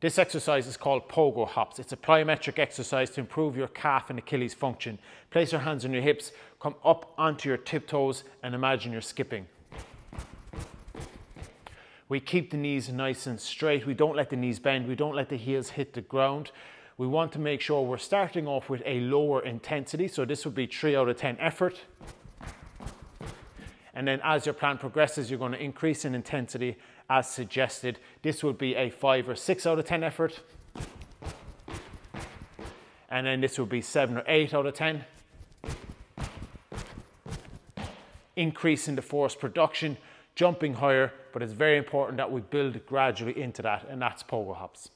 This exercise is called pogo hops. It's a plyometric exercise to improve your calf and Achilles function. Place your hands on your hips, come up onto your tiptoes and imagine you're skipping. We keep the knees nice and straight. We don't let the knees bend. We don't let the heels hit the ground. We want to make sure we're starting off with a lower intensity. So this would be three out of 10 effort. And then as your plan progresses, you're going to increase in intensity as suggested. This would be a five or six out of 10 effort. And then this would be seven or eight out of 10. Increase in the force production, jumping higher, but it's very important that we build gradually into that, and that's pogo hops.